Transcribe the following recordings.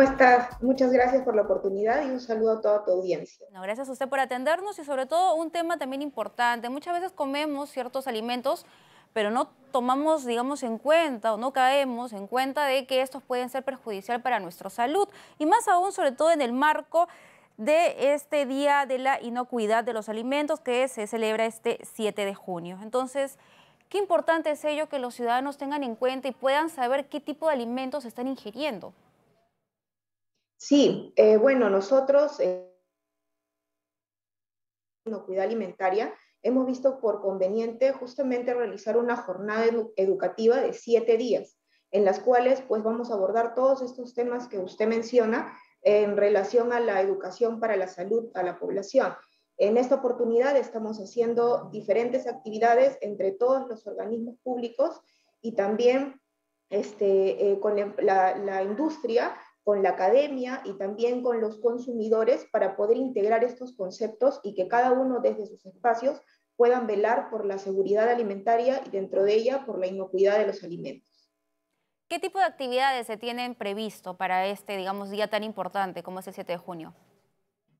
¿Cómo estás? Muchas gracias por la oportunidad y un saludo a toda tu audiencia. No, gracias a usted por atendernos y sobre todo un tema también importante. Muchas veces comemos ciertos alimentos, pero no tomamos, digamos, en cuenta o no caemos en cuenta de que estos pueden ser perjudiciales para nuestra salud y más aún, sobre todo en el marco de este Día de la Inocuidad de los Alimentos que se celebra este 7 de junio. Entonces, qué importante es ello que los ciudadanos tengan en cuenta y puedan saber qué tipo de alimentos están ingiriendo. Sí, eh, bueno, nosotros, eh, inocuidad alimentaria, hemos visto por conveniente justamente realizar una jornada educativa de siete días, en las cuales pues vamos a abordar todos estos temas que usted menciona en relación a la educación para la salud a la población. En esta oportunidad estamos haciendo diferentes actividades entre todos los organismos públicos y también este, eh, con la industria, con la academia y también con los consumidores para poder integrar estos conceptos y que cada uno desde sus espacios puedan velar por la seguridad alimentaria y dentro de ella por la inocuidad de los alimentos. ¿Qué tipo de actividades se tienen previsto para este, digamos, día tan importante como es el 7 de junio?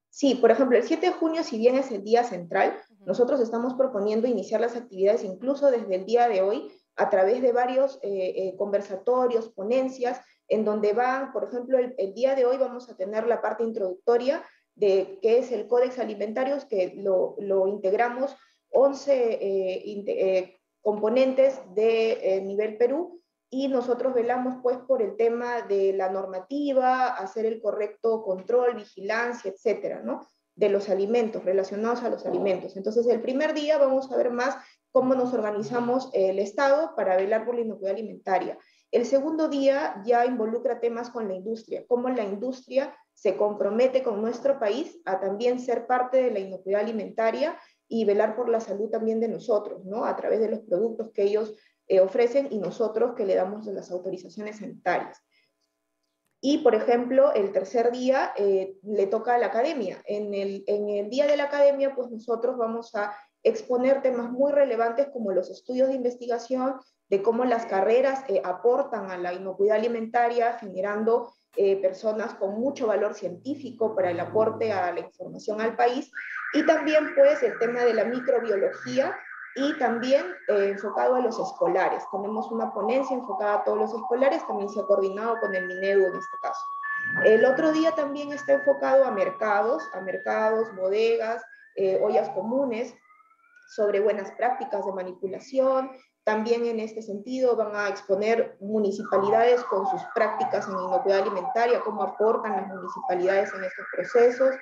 Sí, por ejemplo, el 7 de junio, si bien es el día central, nosotros estamos proponiendo iniciar las actividades incluso desde el día de hoy a través de varios eh, eh, conversatorios, ponencias, en donde van, por ejemplo, el, día de hoy vamos a tener la parte introductoria de qué es el Códex Alimentarios, que lo, integramos 11 eh, componentes de nivel Perú, y nosotros velamos pues por el tema de la normativa, hacer el correcto control, vigilancia, etcétera, ¿no? De los alimentos, relacionados a los alimentos. Entonces, el primer día vamos a ver más cómo nos organizamos el Estado para velar por la inocuidad alimentaria. El segundo día ya involucra temas con la industria, cómo la industria se compromete con nuestro país a también ser parte de la inocuidad alimentaria y velar por la salud también de nosotros, ¿no? A través de los productos que ellos eh, ofrecen y nosotros que le damos las autorizaciones sanitarias. Y, por ejemplo, el tercer día eh, le toca a la academia. En el, en el día de la academia, pues nosotros vamos a exponer temas muy relevantes como los estudios de investigación, de cómo las carreras eh, aportan a la inocuidad alimentaria, generando personas con mucho valor científico para el aporte a la información al país, y también pues el tema de la microbiología, y también eh, enfocado a los escolares. Tenemos una ponencia enfocada a todos los escolares, también se ha coordinado con el MINEDU en este caso. El otro día también está enfocado a mercados, a mercados, bodegas, eh, ollas comunes, sobre buenas prácticas de manipulación. También en este sentido van a exponer municipalidades con sus prácticas en inocuidad alimentaria, cómo aportan las municipalidades en estos procesos.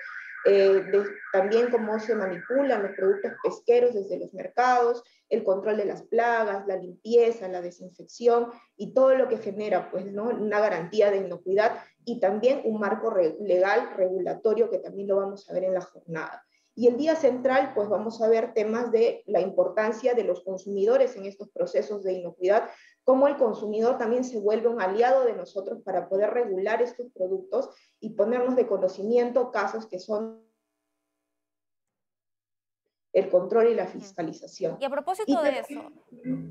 Eh, también cómo se manipulan los productos pesqueros desde los mercados, el control de las plagas, la limpieza, la desinfección y todo lo que genera pues, ¿no? una garantía de inocuidad y también un marco legal regulatorio que también lo vamos a ver en la jornada. Y el día central, pues vamos a ver temas de la importancia de los consumidores en estos procesos de inocuidad, cómo el consumidor también se vuelve un aliado de nosotros para poder regular estos productos y ponernos de conocimiento casos que son el control y la fiscalización. Y a propósito de eso,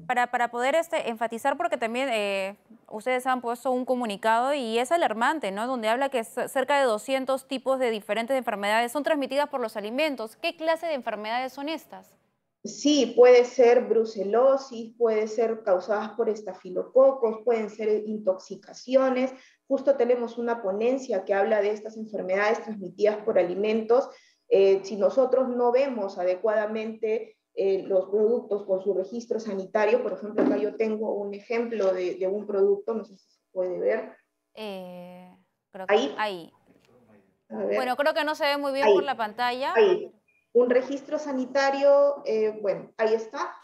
para, para, poder este, enfatizar, porque también eh, ustedes han puesto un comunicado y es alarmante, ¿no? Donde habla que cerca de 200 tipos de diferentes enfermedades son transmitidas por los alimentos. ¿Qué clase de enfermedades son estas? Sí, puede ser brucelosis, puede ser causadas por estafilococos, pueden ser intoxicaciones. Justo tenemos una ponencia que habla de estas enfermedades transmitidas por alimentos eh, si nosotros no vemos adecuadamente eh, los productos con su registro sanitario, por ejemplo, acá yo tengo un ejemplo de, un producto, no sé si se puede ver. Eh, ahí. ahí. Bueno, creo que no se ve muy bien por la pantalla. Ahí. Un registro sanitario, bueno, ahí está.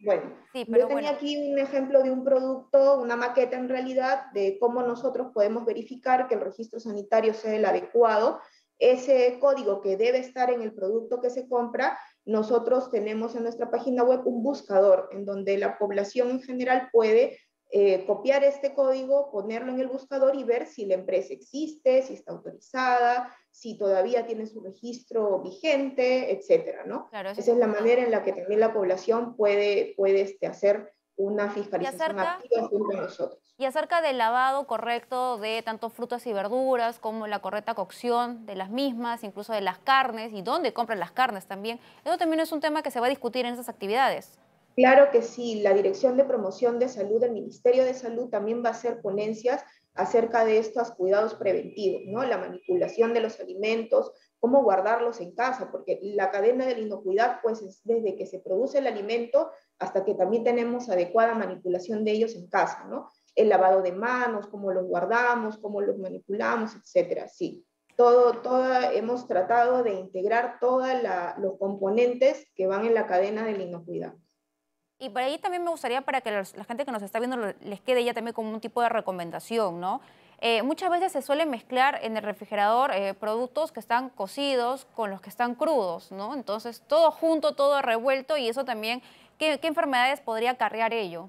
Bueno, yo tenía aquí un ejemplo de un producto, una maqueta en realidad, de cómo nosotros podemos verificar que el registro sanitario sea el adecuado. Ese código que debe estar en el producto que se compra, nosotros tenemos en nuestra página web un buscador en donde la población en general puede eh, copiar este código, ponerlo en el buscador y ver si la empresa existe, si está autorizada, si todavía tiene su registro vigente, etcétera, ¿no? Esa es la manera en la que también la población puede, puede este, hacer una fiscalización activa junto a nosotros. Y acerca del lavado correcto de tanto frutas y verduras como la correcta cocción de las mismas, incluso de las carnes y dónde compran las carnes también, eso también es un tema que se va a discutir en esas actividades. Claro que sí, la Dirección de Promoción de Salud del Ministerio de Salud también va a hacer ponencias acerca de estos cuidados preventivos, ¿no? La manipulación de los alimentos, cómo guardarlos en casa, porque la cadena de la inocuidad, pues es desde que se produce el alimento hasta que también tenemos adecuada manipulación de ellos en casa, ¿no? El lavado de manos, cómo los guardamos, cómo los manipulamos, etcétera, sí. Todo, toda, hemos tratado de integrar todos los componentes que van en la cadena de la inocuidad. Y por ahí también me gustaría para que la gente que nos está viendo les quede ya también como un tipo de recomendación, ¿no? Eh, muchas veces se suele mezclar en el refrigerador eh, productos que están cocidos con los que están crudos, ¿no? Entonces, todo junto, todo revuelto y eso también, ¿qué, enfermedades podría acarrear ello?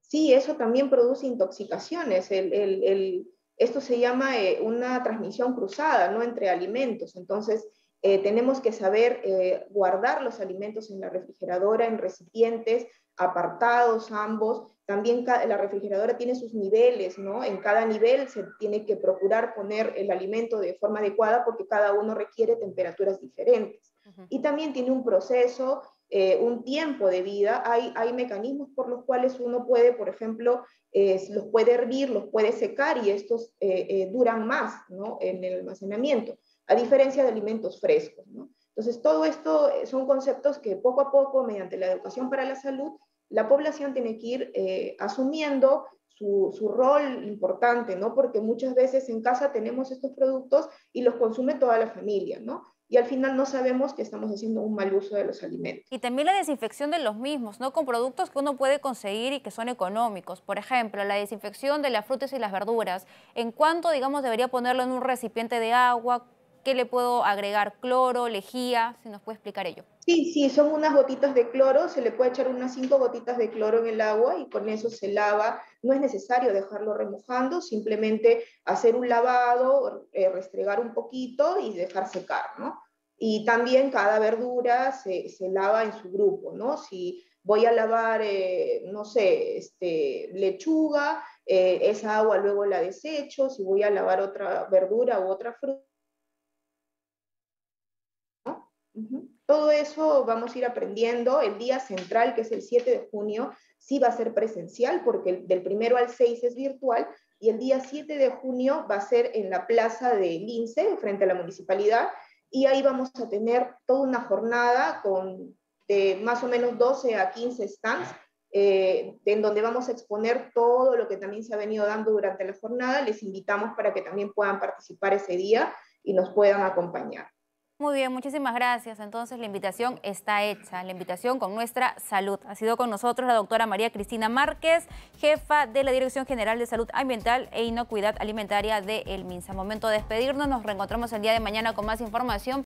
Sí, eso también produce intoxicaciones. esto se llama eh, una transmisión cruzada, ¿no? Entre alimentos. Entonces, tenemos que saber guardar los alimentos en la refrigeradora, en recipientes apartados ambos, también la refrigeradora tiene sus niveles, ¿no? En cada nivel se tiene que procurar poner el alimento de forma adecuada porque cada uno requiere temperaturas diferentes. Y también tiene un proceso, eh, un tiempo de vida. Hay, hay mecanismos por los cuales uno puede, por ejemplo, los puede hervir, los puede secar y estos eh, eh, duran más, ¿no? En el almacenamiento, a diferencia de alimentos frescos, ¿no? Entonces, todo esto son conceptos que poco a poco, mediante la educación para la salud, la población tiene que ir eh, asumiendo su, rol importante, ¿no? Porque muchas veces en casa tenemos estos productos y los consume toda la familia, ¿no? Y al final no sabemos que estamos haciendo un mal uso de los alimentos. Y también la desinfección de los mismos, ¿no? Con productos que uno puede conseguir y que son económicos. Por ejemplo, la desinfección de las frutas y las verduras. ¿En cuánto, digamos, debería ponerlo en un recipiente de agua? ¿Qué le puedo agregar? ¿Cloro, lejía? Si nos puede explicar ello. Sí, sí, son unas gotitas de cloro, se le puede echar unas cinco gotitas de cloro en el agua y con eso se lava. No es necesario dejarlo remojando, simplemente hacer un lavado, eh, restregar un poquito y dejar secar, ¿no? Y también cada verdura se, lava en su grupo, ¿no? Si voy a lavar, eh, no sé, este, lechuga, eh, esa agua luego la desecho, si voy a lavar otra verdura u otra fruta, Todo eso vamos a ir aprendiendo. El día central, que es el 7 de junio, sí va a ser presencial porque del primero al 6 es virtual y el día 7 de junio va a ser en la plaza de Lince, frente a la municipalidad, y ahí vamos a tener toda una jornada con de más o menos 12 a 15 stands, eh, en donde vamos a exponer todo lo que también se ha venido dando durante la jornada. Les invitamos para que también puedan participar ese día y nos puedan acompañar. Muy bien, muchísimas gracias. Entonces la invitación está hecha, la invitación con nuestra salud. Ha sido con nosotros la doctora María Cristina Márquez, jefa de la Dirección General de Salud Ambiental e Inocuidad Alimentaria de El MINSA. Momento de despedirnos, nos reencontramos el día de mañana con más información.